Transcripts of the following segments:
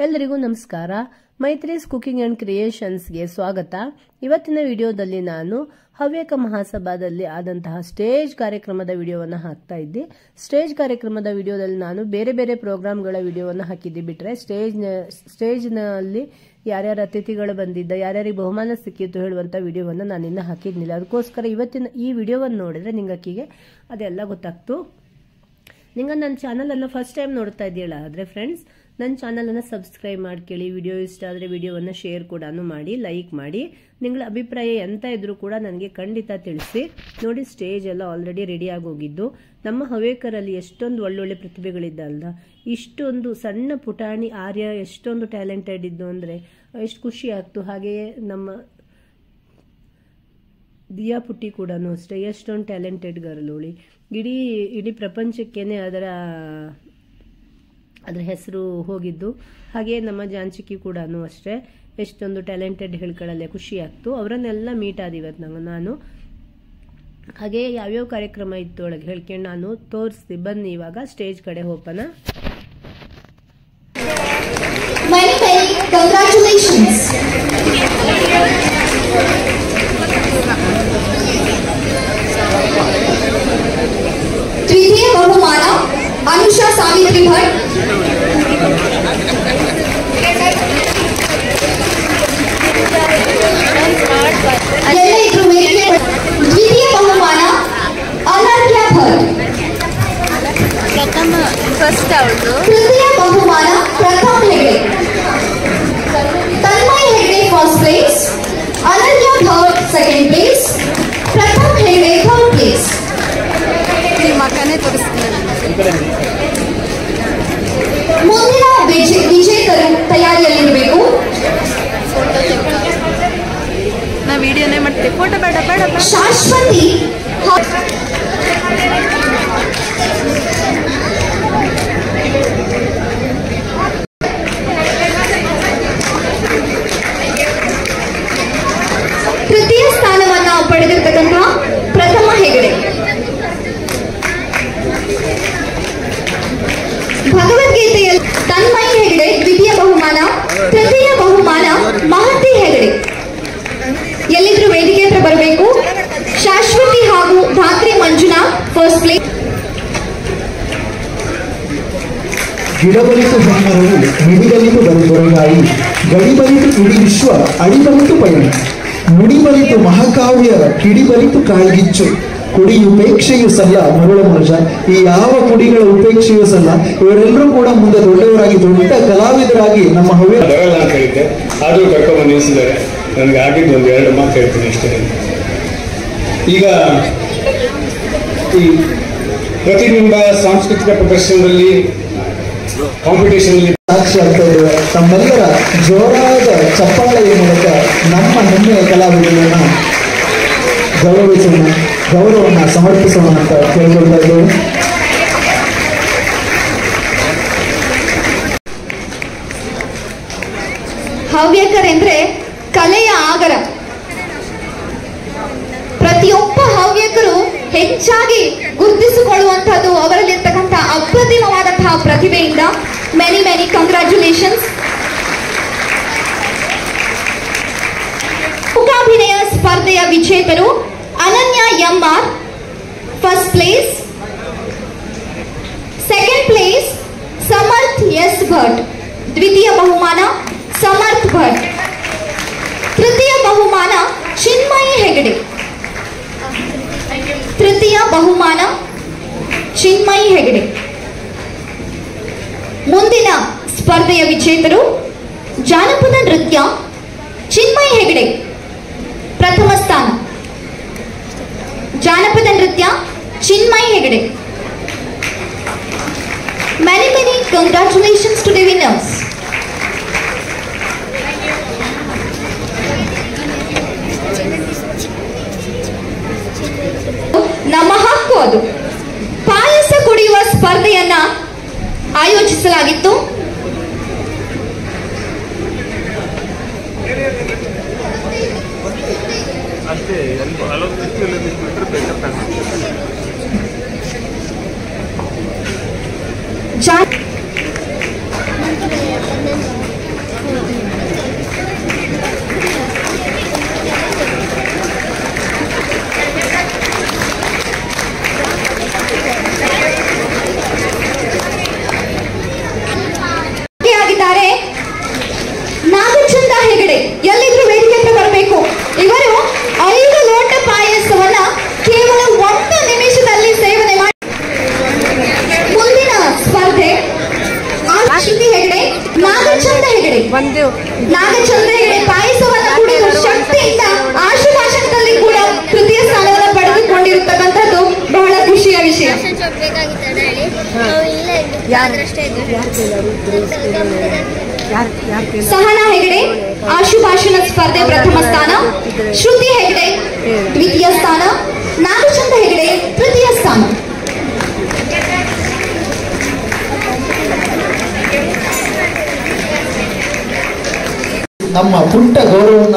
ಎಲ್ಲರಿಗೂ ನಮಸ್ಕಾರ. Maitri's cooking and ಕ್ರಿಯೇಷನ್ಸ್ಗೆ ಸ್ವಾಗತ. ಇವತ್ತಿನ ವಿಡಿಯೋದಲ್ಲಿ ನಾನು ಹವ್ಯಕ ಮಹಾಸಭಾದಲ್ಲಿ ಆದಂತಹ ಸ್ಟೇಜ್ ಕಾರ್ಯಕ್ರಮದ ವಿಡಿಯೋವನ್ನು ಹಾಕ್ತಾ ಇದ್ದೆ. ಸ್ಟೇಜ್ ಕಾರ್ಯಕ್ರಮದ ವಿಡಿಯೋದಲ್ಲಿ ನಾನು ಬೇರೆ ಬೇರೆ ಪ್ರೋಗ್ರಾಮ್ಗಳ ವಿಡಿಯೋವನ್ನು ಹಾಕಿದ್ದೆ. ಬಿಟ್ರೆ ಸ್ಟೇಜ್ ಸ್ಟೇಜ್ನಲ್ಲಿ ಯಾರ್ಯಾರ ಅತಿಥಿಗಳು ಬಂದಿದ್ದ, ಯಾರ್ಯಾರಿಗೆ ಬಹುಮಾನ ಸಿಕ್ಕಿತ್ತು ಹೇಳುವಂತ ವಿಡಿಯೋವನ್ನು ನಾನು ಇನ್ನೂ ಹಾಕಿದ್ನಿಲ್ಲ. ಅದಕ್ಕೋಸ್ಕರ ಇವತ್ತಿನ ಈ ವಿಡಿಯೋವನ್ನು ನೋಡಿದ್ರೆ ನಿಂಗಕ್ಕಿಗೆ ಅದೆಲ್ಲ ಗೊತ್ತಾಗ್ತು. ನಿಂಗೆ ನನ್ನ ಚಾನಲನ್ನು ಫಸ್ಟ್ ಟೈಮ್ ನೋಡ್ತಾ ಇದೆಯಲ್ಲ, ಆದರೆ ಫ್ರೆಂಡ್ಸ್ ನನ್ನ ಚಾನಲನ್ನು ಸಬ್ಸ್ಕ್ರೈಬ್ ಮಾಡ್ಕೊಳ್ಳಿ. ವಿಡಿಯೋ ಇಷ್ಟ ಆದರೆ ವಿಡಿಯೋವನ್ನು ಶೇರ್ ಕೂಡ ಮಾಡಿ ಲೈಕ್ ಮಾಡಿ. ನಿಗಳ ಅಭಿಪ್ರಾಯ ಎಂತ ಇದ್ರೂ ಕೂಡ ನನಗೆ ಖಂಡಿತ ತಿಳಿಸಿ. ನೋಡಿ ಸ್ಟೇಜ್ ಎಲ್ಲ ಆಲ್ರೆಡಿ ರೆಡಿ ಆಗೋಗಿದ್ದು ನಮ್ಮ ಹವೇಕರಲ್ಲಿ ಎಷ್ಟೊಂದು ಒಳ್ಳೊಳ್ಳೆ ಪ್ರತಿಭೆಗಳಿದ್ದಲ್ದ? ಇಷ್ಟೊಂದು ಸಣ್ಣ ಪುಟಾಣಿ ಆರ್ಯ ಎಷ್ಟೊಂದು ಟ್ಯಾಲೆಂಟೆಡ್ ಇದ್ದು ಅಂದರೆ ಎಷ್ಟು ಖುಷಿ ಆಗ್ತು. ಹಾಗೆಯೇ ನಮ್ಮ ದಿಯಾ ಪುಟ್ಟಿ ಕೂಡ ಅಷ್ಟೇ. ಎಷ್ಟೊಂದು ಟ್ಯಾಲೆಂಟೆಡ್ ಗರ್ಲೋಳಿ ಇಡೀ ಇಡೀ ಪ್ರಪಂಚಕ್ಕೇನೆ ಅದರ ಅದರ ಹೆಸರು ಹೋಗಿದ್ದು. ಹಾಗೆ ನಮ್ಮ ಜಾಂಚಿಕಿ ಕೂಡ ಅಷ್ಟೇ. ಎಷ್ಟೊಂದು ಟ್ಯಾಲೆಂಟೆಡ್ ಹೇಳ್ಕೊಳ್ಳಲ್ಲೇ ಖುಷಿ ಆಗ್ತು. ಅವರನ್ನೆಲ್ಲ ಮೀಟ್ ಆದ ಇವತ್ತು ನಂಗೆ, ನಾನು. ಹಾಗೆ ಯಾವ್ಯಾವ ಕಾರ್ಯಕ್ರಮ ಇತ್ತು ಒಳಗೆ ಹೇಳ್ಕೊಂಡು ನಾನು ತೋರಿಸ್ತಿ ಬನ್ನಿ ಇವಾಗ ಸ್ಟೇಜ್ ಕಡೆ ಹೋಗೋಣ ತೃತೀಯ ಬಹುಮಾನ ಅನುಷಾ ಸಾವಿತ್ರಿ ಭಟ್ ಎಲ್ಲ ಇದ್ರು ವೇದಿಕೆ ದ್ವಿತೀಯ ಬಹುಮಾನ ಅನರ್ಘ್ಯ ಭಟ್ ಪ್ರಥಮ ಫಸ್ಟ್ ಅವಳು ತೃತೀಯ ಬಹುಮಾನ Pratham Hegde Tanmay Hegde first place Ananya Bhat second place Pratham Hegde third place ನಿಮ್ಮ ಮಕ್ಕನೇ ತೋರಿಸ್ತೀನಿ ಮುಂದಿನ ವಿಜೆ- ವಿಜೇತರು ತಯಾರಿಯಲ್ಲಿರಬೇಕು. ನಾ ವಿಡಿಯೋನೇ ಮಾಡ್ತೀವಿ. ಫೋಟೋ ಬೇಡ ಬೇಡ ಶಾಶ್ವತಿ ಹ- ತೃತೀಯ ಸ್ಥಾನವನ್ನ ಪಡೆದಿರ್ತಕ್ಕಂತಹ ಪ್ರಥಮ ಹೆಗಡೆ ಭಗವದ್ಗೀತೆಯಲ್ಲಿ ತನ್ಮಯ್ ಹೆಗಡೆ ದ್ವಿತೀಯ ಬಹುಮಾನ ತೃತೀಯ ಬಹುಮಾನ ಮಹತಿ ಹೆಗಡೆ ಎಲ್ಲಿದ್ರು ವೇದಿಕೆ ಹತ್ರ ಬರಬೇಕು ಶಾಶ್ವತಿ ಹಾಗೂ ಧಾತ್ರಿ ಮಂಜುನಾಥ್ ಫಸ್ಟ್ ಪ್ಲೇಸ್ ಗಿಡಬಲಿತು ಹೆಣ್ಣರವು ಮಿಡಿಬಲಿತು ಬಲಿದೊರೆಗಾಯಿ ಗಡಿಬಲಿತು ಇಡೀ ವಿಶ್ವ ಅಡಿಬಲಿತು ಪಯಣ ನುಡಿಬಲಿತು ಮಹಾಕಾವ್ಯ ಕಿಡಿಬಲಿತು ಕಾಳ್ಗಿಚ್ಚು ಕುಡಿ ಉಪೇಕ್ಷೆಯೂ ಸಲ್ಲ, ಮರುಳ ಮನುಷ್ಯ ಈ ಯಾವ ಕುಡಿಗಳ ಉಪೇಕ್ಷೆಯೂ ಸಲ್ಲ, ಇವರೆಲ್ಲರೂ ಕೂಡ ಮುಂದೆ ದೊಡ್ಡವರಾಗಿ, ದೊಡ್ಡ ಕಲಾವಿದರಾಗಿ ನಮ್ಮ ಹವ್ಯ ಅಂತ ಹೇಳಿದ್ದೆ ಆದರೂ ಕರ್ಕೊಂಡು ನಿಲ್ಲಿಸಿದ್ದಾರೆ. ನನಗೆ ಆಗಿದ್ದು ಒಂದು ಎರಡು ಮಾತು ಹೇಳ್ತೀನಿ ಅಷ್ಟೇ. ಈಗ ಈ ಪ್ರತಿಬಿಂಬ ಸಾಂಸ್ಕೃತಿಕ ಪ್ರದರ್ಶನದಲ್ಲಿ ಕಾಂಪಿಟೇಷನ್ ಸಾಕ್ಷಿ ಆಗ್ತಾ ಇದ್ದೇವೆ ತಮ್ಮೆಲ್ಲರ ಜೋರಾದ ಚಪ್ಪಾಳೆಯ ಮೂಲಕ ನಮ್ಮ ಹೆಮ್ಮೆಯ ಕಲಾವಿದರನ್ನ ಗೌರವಿಸೋಣ, ಗೌರವವನ್ನು ಸಮರ್ಪಿಸೋಣ ಅಂತ ಕೇಳ್ಕೊಳ್ತಾ ಇದ್ದೇವೆ. ಹವ್ಯಕರೆಂದ್ರೆ ಕಲೆಯ ಆಗರ. ಪ್ರತಿಯೊಬ್ಬ ಹವ್ಯಕರು ಹೆಚ್ಚಾಗಿ ಗುರುತಿಸಿಕೊಳ್ಳುವಂತಹದ್ದು ಅವರಲ್ಲಿರ್ತಕ್ಕಂಥ ಅಪ್ರತಿಮವಾದಂತಹ ಪ್ರತಿಭೆಯಿಂದ ಮೆನಿ ಮೆನಿ ಕಂಗ್ರ್ಯಾಚುಲೇಷನ್ಸ್ ಉಪಾಭಿನಯ ಸ್ಪರ್ಧೆಯ ವಿಜೇತರು ಅನನ್ಯ ಎಂಆರ್ ಫಸ್ಟ್ ಪ್ಲೇಸ್ ನಮ್ಮ ಪುಟ್ಟ ಗೌರವವನ್ನ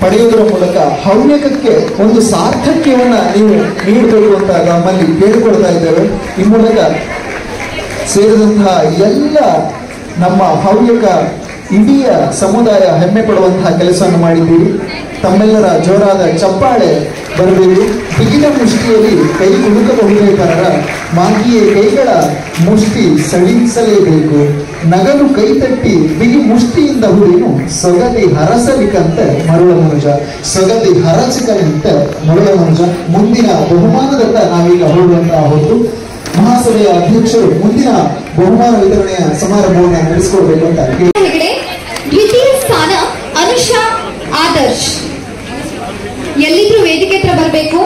ಪಡೆಯುವುದರ ಮೂಲಕ ಹವ್ಯಕಕ್ಕೆ ಒಂದು ಸಾರ್ಥಕ್ಯವನ್ನ ನೀವು ನೀಡಬೇಕು ಅಂತ ನಮ್ಮಲ್ಲಿ ಕೇಳಿಕೊಳ್ತಾ ಇದ್ದೇವೆ. ಈ ಮೂಲಕ ಸೇರಿದಂತಹ ಎಲ್ಲ ನಮ್ಮ ಹವ್ಯಕ ಇಡೀ ಸಮುದಾಯ ಹೆಮ್ಮೆ ಪಡುವಂತಹ ಕೆಲಸವನ್ನು ಮಾಡಿದ್ದೀರಿ. ತಮ್ಮೆಲ್ಲರ ಜೋರಾದ ಚಪ್ಪಾಳೆ ಬರಬೇಕು ಬಿಗಿನ ಮುಷ್ಟಿಯಲ್ಲಿ ಕೈ ಕುಲುಕಬಹುದೇ ಕಾರಣ ಮಾಗಿಯೇ ಕೈಗಳ ಮುಷ್ಟಿ ಸಡಿಸಲೇಬೇಕು ನಗಲು ಕೈ ತಟ್ಟಿ ಬಿಗಿ ಮುಷ್ಟಿಯಿಂದ ಹುರಿನು ಸೊಗದಿ ಹರಸಲಿಕಂತೆ ಮರುಳ ಮನುಜ. ಸೊಗದಿ ಹರಚಕನಂತೆ ಮರುಳ ಮನುಜ. ಮುಂದಿನ ಬಹುಮಾನದತ್ತ ನಾವೀಗ ಹೊರಡುವಂತಹ ಹೊತ್ತು ಮಹಾಸಭೆಯ ಅಧ್ಯಕ್ಷರು ಮುಂದಿನ ಬಹುಮಾನ ವಿತರಣೆಯ ಸಮಾರಂಭವನ್ನು ನಡೆಸಿಕೊಳ್ಬೇಕು ಅಂತ ದ್ವಿತೀಯ ಸ್ಥಾನ ಅನುಷಾ ಆದರ್ಶ್. ಎಲ್ಲಿದ್ರು ವೇದಿಕೆ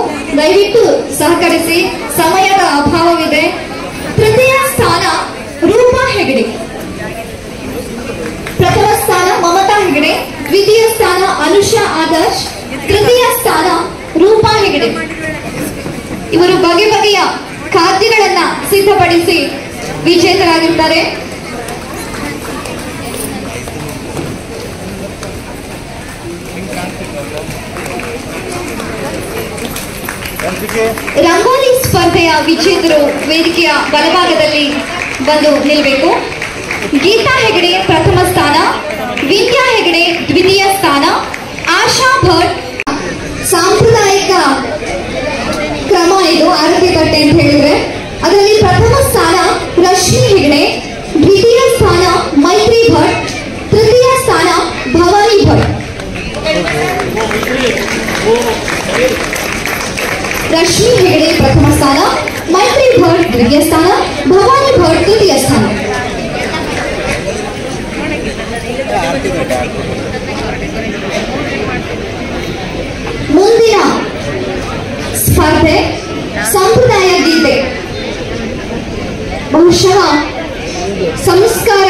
ದಯವಿಟ್ಟು ಸಹಕರಿಸಿ, ಸಮಯದ ಅಭಾವವಿದೆ. ತೃತೀಯ ಸ್ಥಾನ ರೂಪಾ ಹೆಗಡೆ. ಪ್ರಥಮ ಸ್ಥಾನ ಮಮತಾ ಹೆಗಡೆ. ದ್ವಿತೀಯ ಸ್ಥಾನ ಅನುಷಾ ಆದರ್ಶ್. ತೃತೀಯ ಸ್ಥಾನ ರೂಪಾ ಹೆಗಡೆ. ಇವರು ಬಗೆ ಬಗೆಯ ಖಾದ್ಯಗಳನ್ನ ಸಿದ್ಧಪಡಿಸಿ ವಿಜೇತರಾಗಿರ್ತಾರೆ. ರಂಗೋಲಿ ಸ್ಪರ್ಧೆಯ ವಿಜೇತರು ವೇದಿಕೆಯ ಬಲಭಾಗದಲ್ಲಿ ಬಂದು ನಿಲ್ಲಬೇಕು ಗೀತಾ ಹೆಗಡೆ ಪ್ರಥಮ ಸ್ಥಾನ ವಿದ್ಯಾ ಹೆಗಡೆ ದ್ವಿತೀಯ ಸ್ಥಾನ, ಆಶಾ ಭಟ್. ಸಾಂಪ್ರದಾಯಿಕ ಕ್ರಮ ಇದು, ಆರೋಗ್ಯ ಬಟ್ಟೆ ಅಂತ ಹೇಳಿದ್ರೆ. ಅದರಲ್ಲಿ ಪ್ರಥಮ ಸ್ಥಾನ ರಶ್ಮಿ ಹೆಗಡೆ, ದ್ವಿತೀಯ ಸ್ಥಾನ ಮೈತ್ರಿ ಭಟ್, ತೃತೀಯ ಸ್ಥಾನ ಭವಾನಿ ಭಟ್. ರಶ್ಮಿ ಹೆಗಡೆ ಪ್ರಥಮ ಸ್ಥಾನ, ಮೈತ್ರಿ ಭಟ್ ದ್ವಿತೀಯ ಸ್ಥಾನ, ಭವಾನಿ ಭಟ್ ತೃತೀಯ ಸ್ಥಾನ. ಮುಂದಿನ ಸ್ಪರ್ಧೆ, ಸಂಪ್ರದಾಯ ಗೀತೆ. ಬಹುಶಃ ಸಂಸ್ಕಾರ,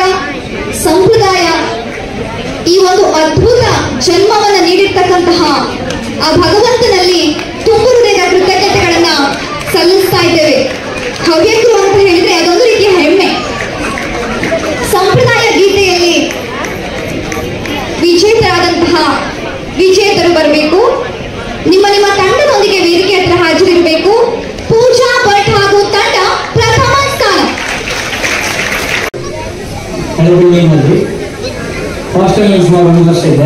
ಸಂಪ್ರದಾಯ ಈ ಒಂದು ಅದ್ಭುತ ಜನ್ಮವನ್ನು ನೀಡಿರ್ತಕ್ಕಂತಹ ಆ ಭಗವಂತನಲ್ಲಿ ಸಲ್ಲಿಸ್ತಾ ಇದ್ದೇವೆ. ಹವ್ಯಕರು ಅಂತ ಹೇಳಿದ್ರೆ ಅದೊಂದು ರೀತಿಯ ಹೆಮ್ಮೆ. ಸಂಪ್ರದಾಯ ಗೀತೆಯಲ್ಲಿ ವಿಜೇತರಾದಂತಹ ವಿಜೇತರು ಬರಬೇಕು. ನಿಮ್ಮ ನಿಮ್ಮ ತಂಡದೊಂದಿಗೆ ವೇದಿಕೆ ಹತ್ರ ಹಾಜರಿರಬೇಕು. ಪೂಜಾ ಭಟ್ ಹಾಗೂ ತಂಡ ಪ್ರಥಮ ಸ್ಥಾನ. ಹಾಸ್ಟೆಲ್ ಸುಮಾರು ಒಂದು ವರ್ಷ ಇದೆ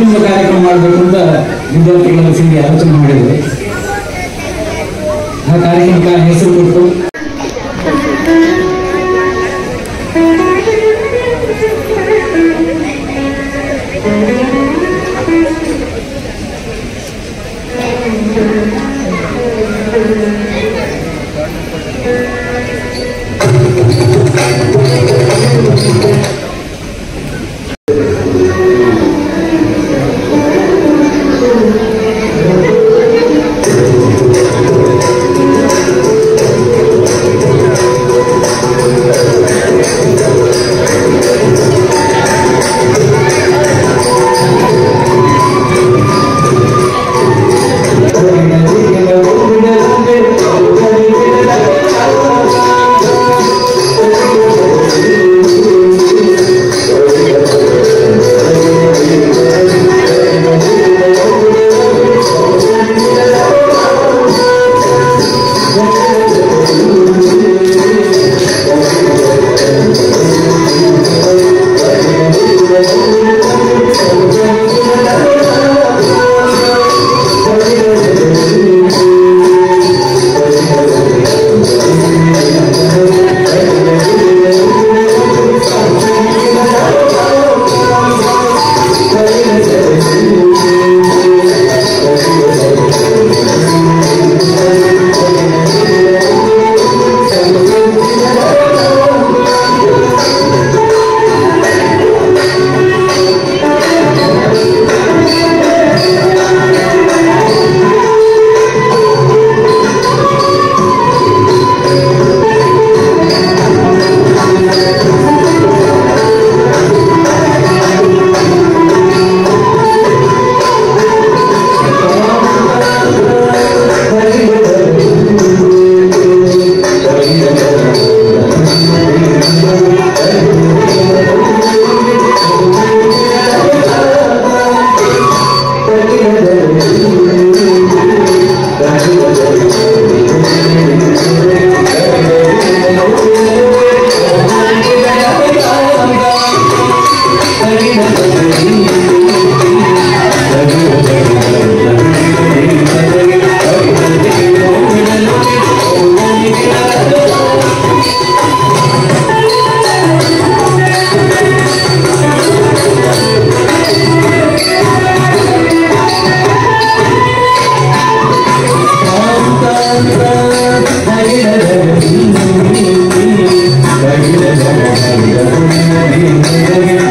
ಪ್ರತಿಯೊಂದು ಕಾರ್ಯಕ್ರಮ ಮಾಡಬೇಕು ಅಂತ ವಿದ್ಯಾರ್ಥಿಗಳನ್ನು ಸೇರಿ ಆಲೋಚನೆ ಮಾಡಿದ್ರು. ಆ ಕಾರ್ಯಕ್ರಮಕ್ಕೆ ಹೆಸರು ಕೊಟ್ಟು ಿ somos amigos,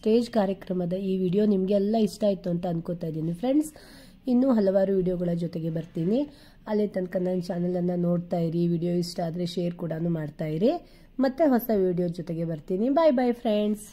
ಸ್ಟೇಜ್ ಕಾರ್ಯಕ್ರಮದ ಈ ವಿಡಿಯೋ ನಿಮಗೆಲ್ಲ ಇಷ್ಟ ಆಯಿತು ಅಂತ ಅನ್ಕೋತಾ ಇದ್ದೀನಿ. ಫ್ರೆಂಡ್ಸ್ ಇನ್ನೂ ಹಲವಾರು ವಿಡಿಯೋಗಳ ಜೊತೆಗೆ ಬರ್ತೀನಿ. ಅಲ್ಲಿ ತನಕ ನನ್ನ ಚಾನಲನ್ನು ನೋಡ್ತಾ ಇರಿ. ವಿಡಿಯೋ ಇಷ್ಟ ಆದರೆ ಶೇರ್ ಕೂಡ ಮಾಡ್ತಾ ಇರಿ. ಮತ್ತೆ ಹೊಸ ವಿಡಿಯೋ ಜೊತೆಗೆ ಬರ್ತೀನಿ. ಬಾಯ್ ಬಾಯ್ ಫ್ರೆಂಡ್ಸ್